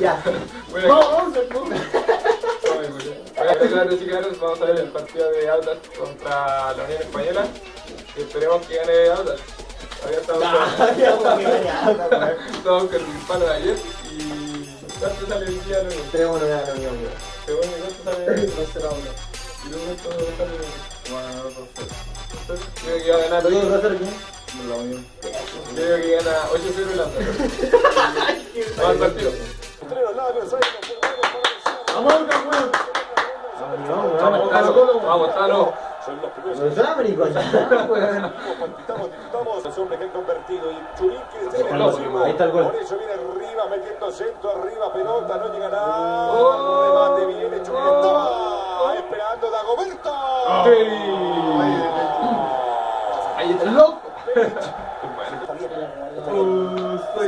Ya. Bueno, Vamos, vamos, vamos. Bueno, claro, chicos, vamos a ver el partido de Autas contra la Unión Española. Y esperemos que gane Autas. Había estado ya, weón, ya, weón. estamos con el palo de ayer y ¿cuánto sale el día luego? Una gran unión. Según mi cuánto sale el 2 a 1. Y luego esto sale bueno, 2 Entonces, creo que va a ganar hoy. ¿Todo va a? La Unión. Creo que gana 8-0 el Autas. Va al partido. ¡Vamos, weón! Vamos, Vamos. Vamos. Son los primeros Los weón. palpitamos, disputamos. Es hombre que han convertido y Ahí está el el gol, próximo. ahí está el gol. Por eso viene arriba, metiendo centro arriba, pelota, no llegará. Oh. Remate, viene Churín. Toma. Esperando Dagoberto. Ahí está. ¡Loco! soy de Pero, weón. Oh, oh, Casemiro otra vez estaba apareciendo Matías, sacaba pelota. Ay, qué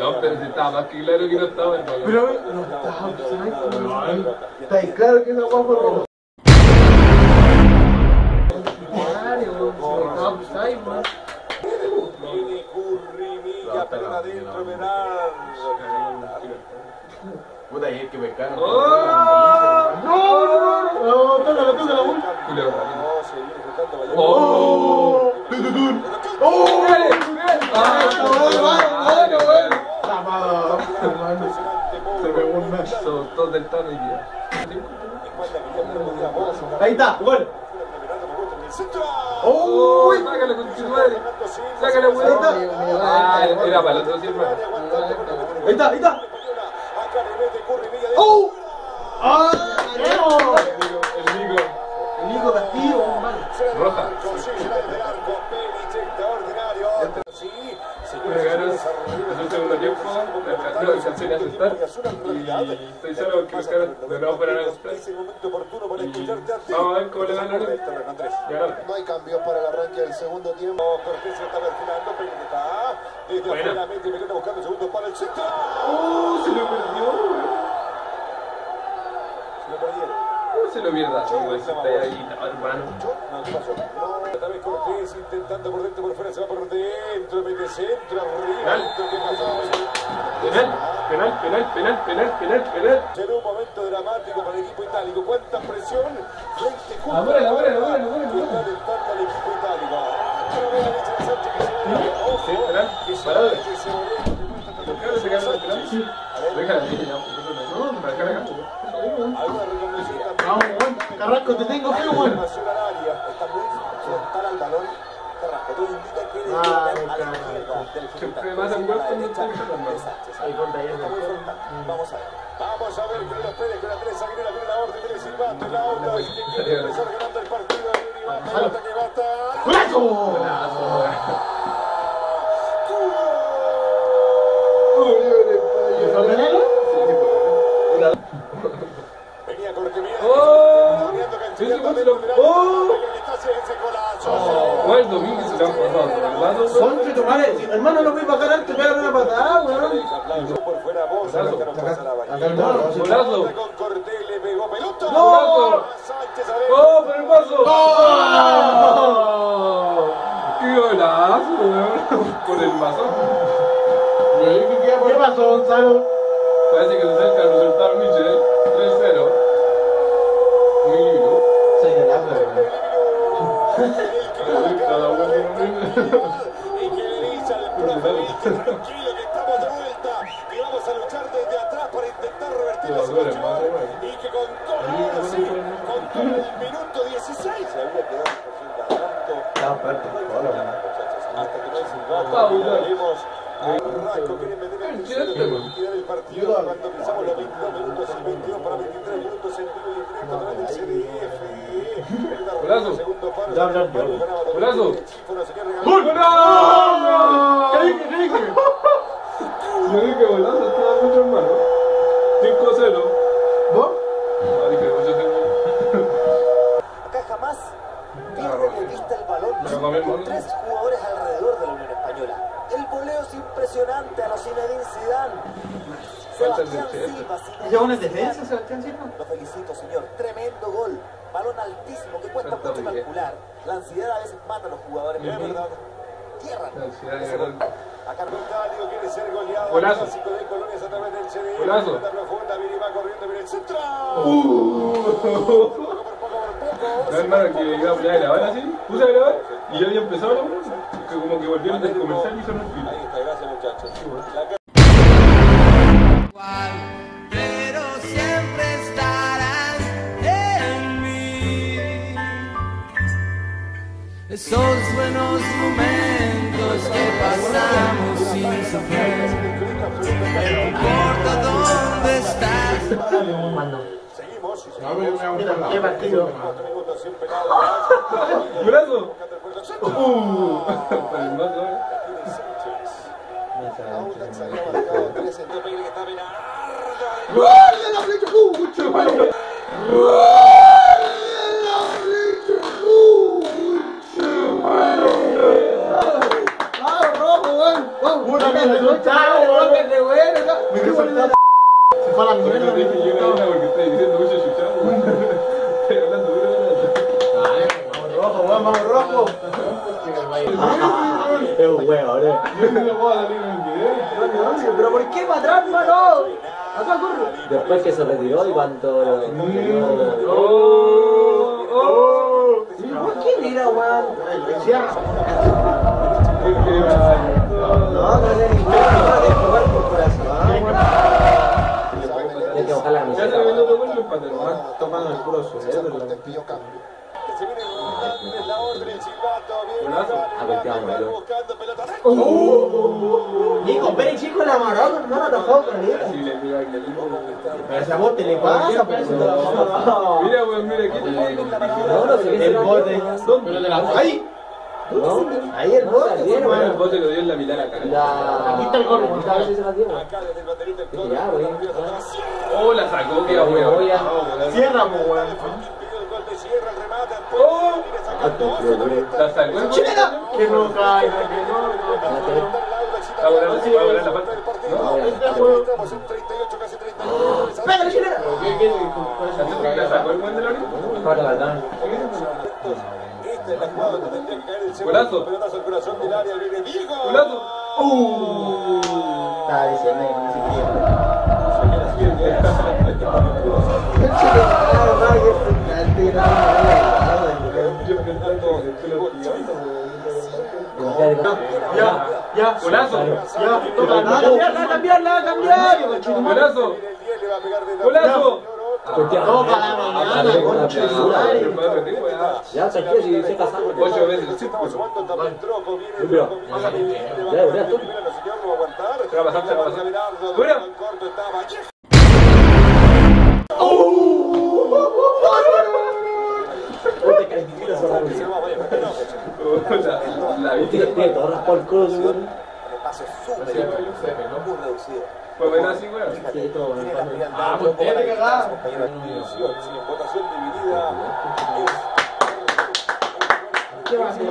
Bueno, pero si estaba más que claro que no estaba el balón. Pero no estaba offside. Está ahí claro que esa weón fue rojo. Mario, weón, si no estaba offside, weón. Viene Currimilla, pelota adentro, Bernardo. Puta, y es que me cago. ¡Oh! No, no, no, no, tócala, tócala, weón. Julio. No, se viene intentando bailar. ¡Oh! ¡Oh! ¡Dale! ¡Dale! Ah, está bueno, bueno, bueno, bueno. Tapado, Impresionante, Se Son todos del Tano hoy día. Ahí está, gol. Centro. ¡Uy! ¡Sácale con tu madre! Fernando Silva, ¡Sácale, se weón! va Ah, era para el otro siempre. Ahí está, ahí está. ¡Oh! ¡Ah! ¡No! El Nico. El Nico Castillo, hermano. Roja. Consigue desde el arco, Pérez, extraordinario. Sí, Me ganó el segundo tiempo, no, alcancé a asustar y estoy solo porque los caras de nuevo para a ti. Vamos a ver cómo le van a No hay cambios para el arranque del segundo tiempo. Cortés se está perfilando, Peña desde afuera mete pelota buscando el segundo para el centro. ¡Oh! Se lo perdió, Se lo perdieron. ¿Cómo se lo pierda? Otra vez Cortés intentando por dentro, por fuera, se va por dentro, mete centro, arriba. ¿Qué pasó? Penal, penal, penal, penal, penal, penal. Será un momento dramático para el equipo itálico. ¿Cuánta presión? Afuera, Está afuera. alentando al equipo itálico. La se Sí, penal, parado. Claro. Sí. Déjala no, para acá. Vamos. Carrasco, te tengo fe, weón. Animación al área. Está muy frontal al balón. Carrasco, todo indica que debe Ay, llegar a la Carrasco. izquierda del Siempre más en la está. Ahí con. Vamos a ver. Vamos a ver Pérez con Andrés Aguilera viene la orden el auto, es que quiere empezar ganando el partido. Venía. ¡Oh! Del ¡Oh! Área. Está ese golazo. O el domingo se han pasado. Si- Hermano, no voy a bajar antes, pegar una patada, weón. Aplauso por fuera, vos, pasa la Acá vaina. Con Cortés le pegó pelota. ¡No! Sánchez adentro. ¡Oh, por el paso! ¡Oh! ¡Qué golazo, weón! Por el paso. ¿Qué pasó, Gonzalo? Parece que se acerca el resultado Nietzsche, ¿eh? 3-0. Muy lindo. Soy de la weón. Y que le dice al profe tranquilo que estamos de vuelta y vamos a luchar desde atrás para intentar revertir la situación y que con todo, sí, con todo el minuto 16 se había quedado sin tanto hasta que no hay silbato veremos Rasco quieren meter el tercero y liquidar el partido cuando pisamos los 22 minutos y 22 para 23 minutos en vivo y en directo a través del CD Golazo. Segundo palo. Ya, ganaba doble. Golazo. ¡Gol! ¡Golazo! ¿Qué dije? ¿Qué dije? Yo dije golazo, estaba mucho hermano. 5-0. ¿Vos? Ah, dije 8-0. Acá jamás pierde de vista el balón con tres jugadores alrededor de la Unión Española. El voleo es impresionante a los Zinedine Zidane. Falta el Sebastián. Silva, Zinedine ¿Ya una Zidane. defensa, Sebastián Silva? Lo felicito, señor. Tremendo gol. Balón altísimo que cuesta mucho Piqué. calcular. La ansiedad a veces mata a los jugadores, pero es verdad. Tierra. La ansiedad de gol. Acá no Italia quiere ser goleado. Golazo. Clásico de Colonias a través del CDI. Golazo. Profunda, viene y va corriendo, viene el centro. Uh. No, hermano, que iba a pelear a grabar así, puse a grabar y ya había empezado la. Que como que volvieron del comercial y sonó el film. Ahí está, gracias muchachos. Esos buenos momentos que pasamos sin sufrir. No importa dónde estás. Seguimos. Mira, qué partido. ¡Uh! Soltaron, weón! ¡Que re bueno! acá. Me quedé soltado. Se fue a la Por eso mierda. te dije yo una buena porque estoy diciendo mucho chuchado. Estoy hablando duro de Vamos rojo, weón, vamos rojo. Es un ¿eh? Yo no puedo salir en el video. ¿Pero por qué para atrás, mano? Acá corre. Después que se retiró y cuando Ah, Italia boludo. buscando pelota. Nico, Peri chico la amarró, no lo atajó con él. Sí. Pero esa bote le pasa, pues. Mira, weón, mira aquí. No, no sé qué El bote. Ahí. No, Ahí el bote. salieron. Bueno, el bote lo dio en la mitad de la cara. La... Aquí está el gol. Esta vez se la dio. Ya, güey. Oh, la sacó, que Voy weón. a- Cierra, weón. Cierra, el remate. Oh, Viene sacando hacia la sacó el. Que no caiga, que no. No, estamos en 38, casi 39. ¡Pégale, chilena! La sacó el buen de la orilla. Para Valdán. Esta es la jugada donde tendría que caer el segundo. Golazo. Pelotazo al corazón del área, viene Diego. Golazo. Estaba diciendo que ni siquiera. Ya, ya, Golazo. ya, toca, no, cambiarla, cambiarla, cambiarla, Golazo. Viene el 10, le va a pegar de Golazo. Toca la mañana, concha. Ya, tranquilo, si se casaron. Ocho veces el círculo. jugando también Troco, viene el Pero, Troco, codo, seguro. Repaso súper muy reducido. Fue buena así, weón. Sí, todo bueno. Tiene la frialdad. Ah, pues tiene que ganar. Compañero. Votación, dividida. ¿Qué va a hacer?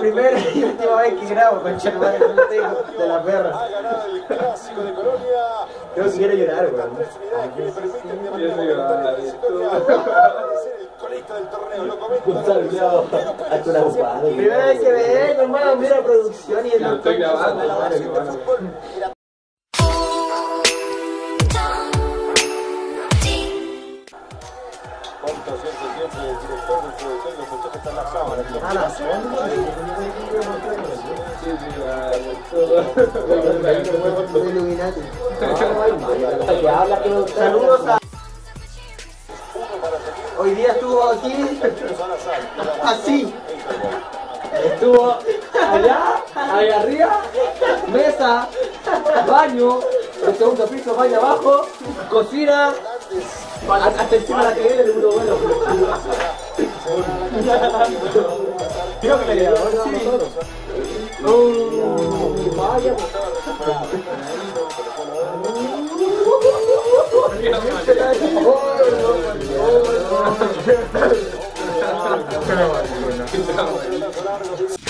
Primera y última vez que grabo con Chermán de la perra. Ha ganado el clásico de Colonia. Yo quiero llorar, Yo voluntaria Colecto del torneo. Lo comenta Un saludo a tu lagupada. Primera vez que vengo, hermano, mira producción y el Lo estoy grabando. Claro, qué bueno. Cuánto siempre, siempre el director del productor los muchachos están en la sábana. A las 11. Sí, sí, va. Illuminati. que habla que no Saludos a. Hoy día estuvo aquí. Así. Estuvo allá, allá arriba, mesa, baño, el segundo piso, baño abajo, cocina, hasta encima de la tele el uno bueno. Creo que le quedó, ¿no? Sí. Oh, vaya. よろしくお願いします。